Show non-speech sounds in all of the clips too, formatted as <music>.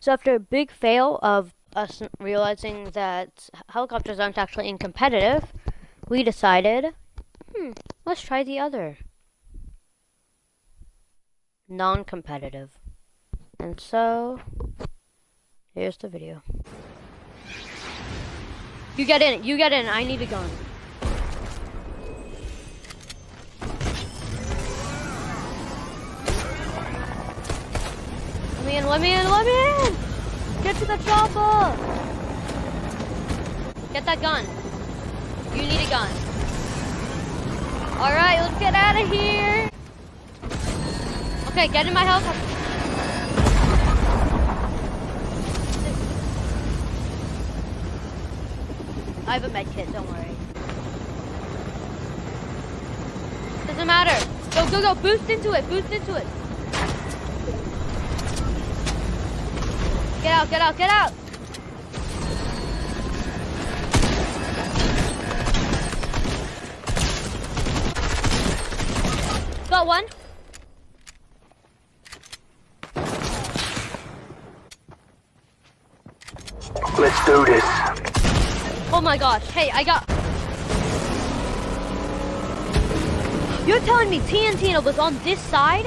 So after a big fail of us realizing that helicopters aren't actually in competitive, we decided, hmm, let's try the other. Non-competitive. And so, here's the video. You get in, you get in, I need a gun. In, let me in, let me in! Get to the chopper! Get that gun. You need a gun. Alright, let's get out of here! Okay, get in my helicopter. I have a med kit, don't worry. Doesn't matter. Go, go, go, boost into it, boost into it. Get out, get out, get out! Got one. Let's do this. Oh my gosh. Hey, I got... You're telling me TNT was on this side?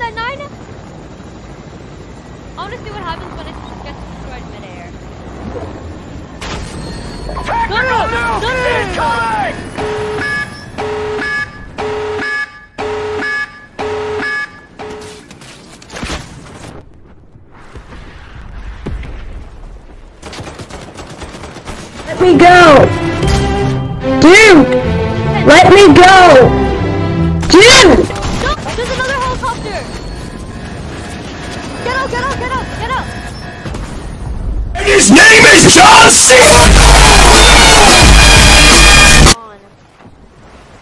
It's at 9. I want to see what happens when it gets destroyed midair. No, no, no, no, no. Let me go! Dude! Let me go! Dude! Out, get out, get out, get out. And his name is John C.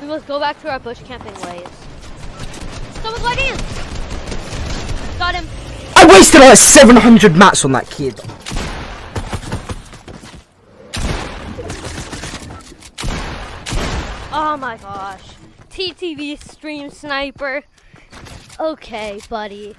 We must go back to our bush camping ways. Someone's letting in. Got him. I wasted like 700 mats on that kid. Oh my gosh. TTV stream sniper. Okay, buddy.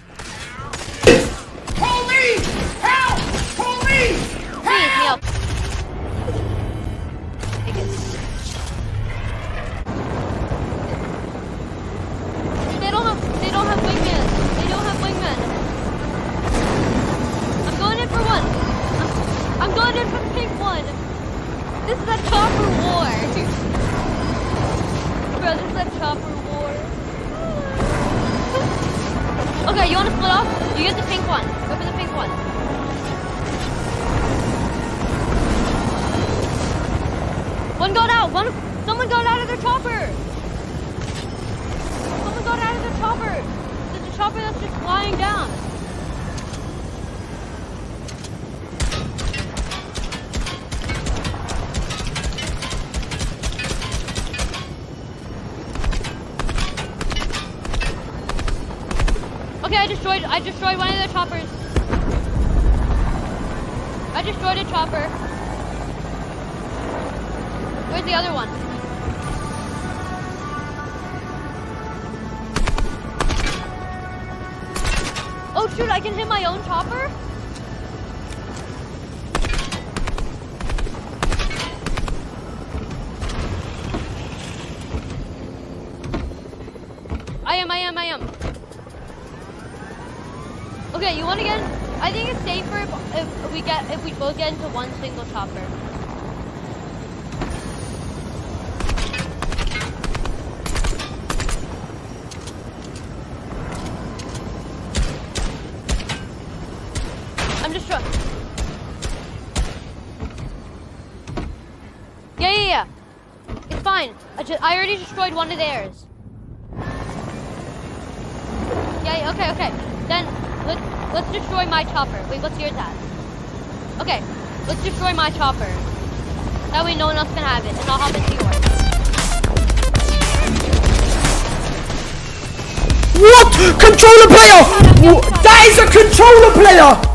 Okay, you wanna split off? You get the pink one. One got out. One. Someone got out of their chopper. Someone got out of their chopper. There's a chopper that's just flying down. Okay, I destroyed. I destroyed one of their choppers. I destroyed a chopper. Where's the other one? Oh shoot, I can hit my own chopper? I am, I am, I am. Okay, you wanna get. I think it's safer if, if we get, if we both get into one single chopper. I'm just trying. Yeah, yeah, yeah. It's fine. I just, I already destroyed one of theirs. Yeah, okay, okay. Then let's let's destroy my chopper. Wait, what's yours at? Okay, let's destroy my chopper. That way no one else can have it, and I'll hop into yours. What? Controller player! That is a controller player!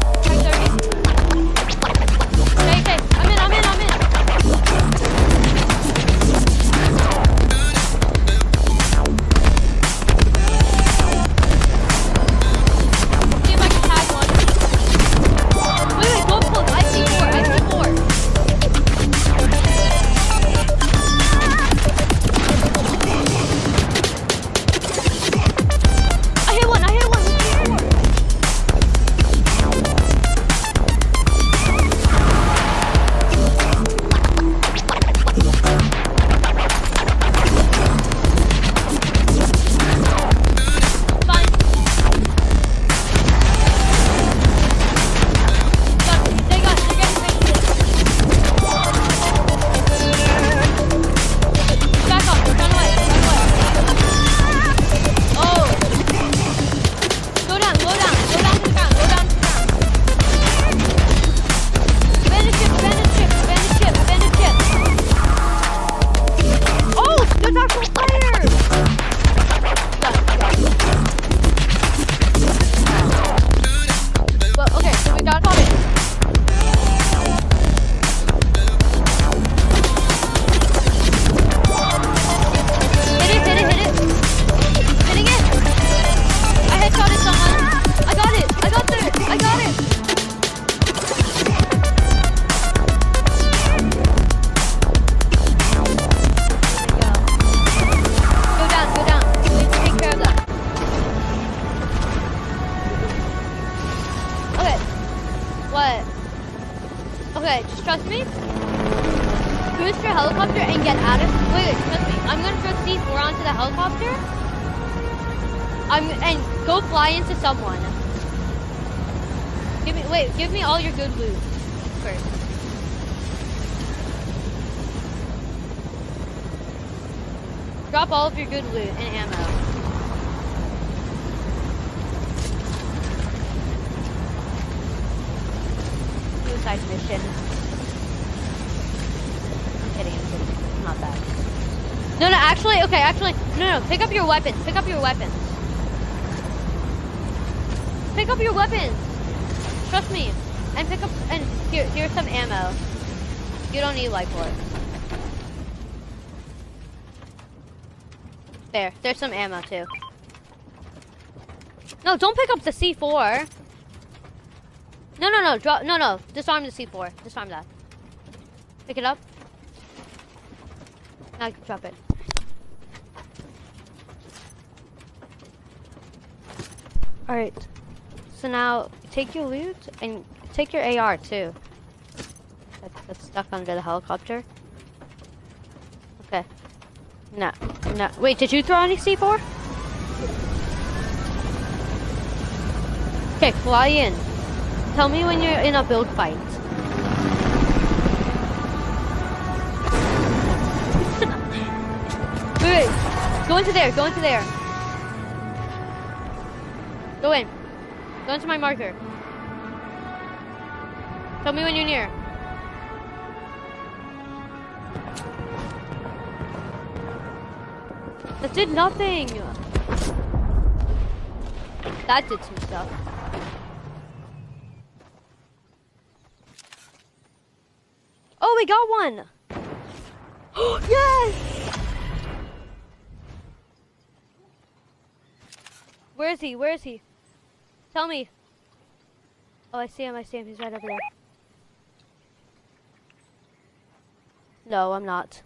Okay, just trust me. Boost your helicopter and get out of. Wait, wait, trust me. I'm gonna throw C4 onto the helicopter. I'm and go fly into someone. Give me wait. Give me all your good loot first. Drop all of your good loot and ammo. Suicide mission. I'm kidding, I'm kidding. Not that. No, no, actually, okay, actually, no, no, pick up your weapons. Pick up your weapons. Pick up your weapons. Trust me. And pick up, and here, here's some ammo. You don't need life it. There, there's some ammo too. No, don't pick up the C4. No, no, no, drop, no, no, disarm the C4. Disarm that. Pick it up. Now drop it. Alright. So now take your loot and take your AR too. That's, that's stuck under the helicopter. Okay. No. No. Wait, did you throw any C4? Okay, fly in. Tell me when you're in a build fight. <laughs> wait, wait. Go into there. Go into there. Go in. Go into my marker. Tell me when you're near. That did nothing. That did some stuff. Oh, we got one. <gasps> yes. Where is he? Where is he? Tell me. Oh, I see him. I see him. He's right over there. No, I'm not.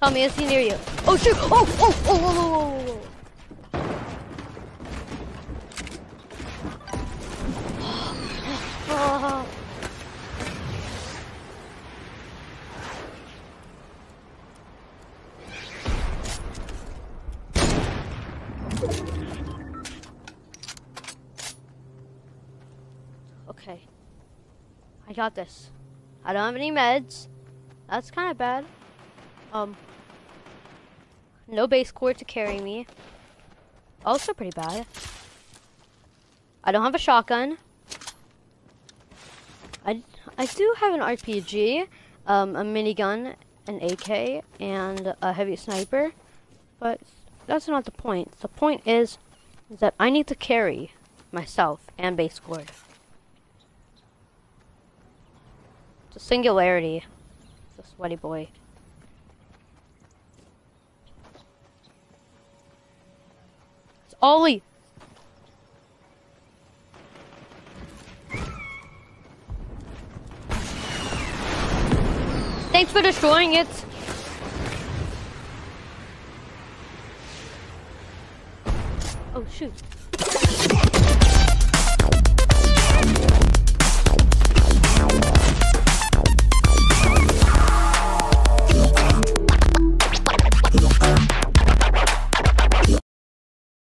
Tommy, is he near you? Oh shoot! Oh, oh, oh, oh, oh, oh, oh. oh. Got this. I don't have any meds. That's kind of bad. Um. No BassCord to carry me. Also pretty bad. I don't have a shotgun. I, I do have an RPG, um, a minigun, an AK, and a heavy sniper. But that's not the point. The point is that I need to carry myself and BassCord. It's a singularity. It's a sweaty boy. It's Ollie! Thanks for destroying it. Oh shoot.